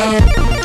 Oh.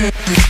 Música